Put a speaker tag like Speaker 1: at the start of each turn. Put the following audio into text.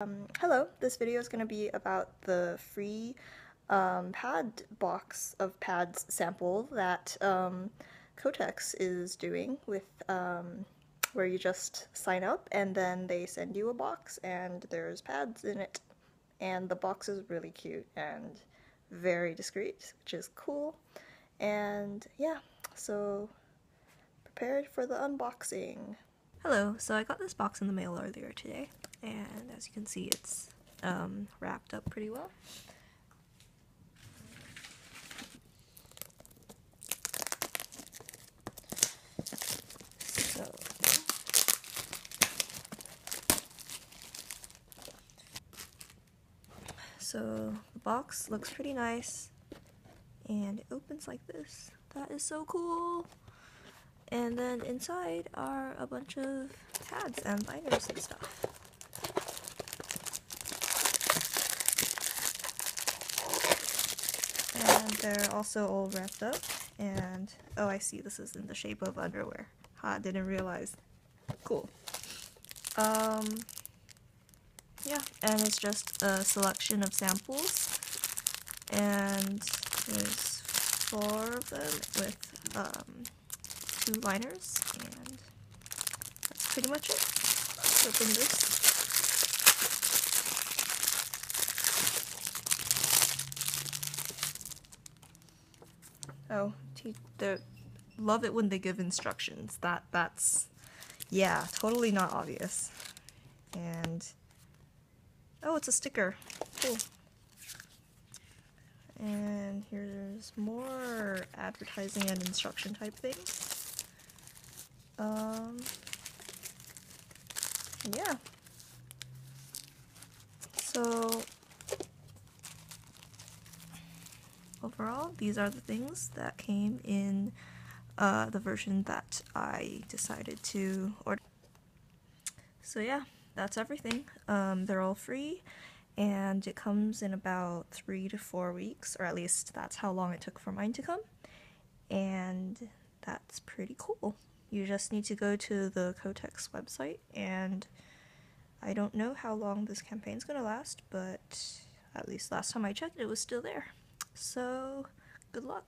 Speaker 1: Um, hello, this video is going to be about the free um, pad box of pads sample that um, Kotex is doing with um, where you just sign up and then they send you a box and there's pads in it and the box is really cute and very discreet which is cool and yeah so prepared for the unboxing.
Speaker 2: Hello, so I got this box in the mail earlier today, and as you can see, it's um, wrapped up pretty well. So, so the box looks pretty nice, and it opens like this. That is so cool! And then inside are a bunch of pads and binders and stuff. And they're also all wrapped up. And oh, I see, this is in the shape of underwear. Ha, didn't realize. Cool. Um, yeah, and it's just a selection of samples. And there's four of them with um, two liners, and that's pretty much it. Let's open this. Oh, the love it when they give instructions. That that's yeah, totally not obvious. And oh, it's a sticker. Cool. And here's more advertising and instruction type things. Um, yeah. So, overall, these are the things that came in uh, the version that I decided to order. So yeah, that's everything. Um, they're all free, and it comes in about three to four weeks, or at least that's how long it took for mine to come. And that's pretty cool. You just need to go to the Kotex website, and I don't know how long this campaign's gonna last, but at least last time I checked, it was still there. So, good luck.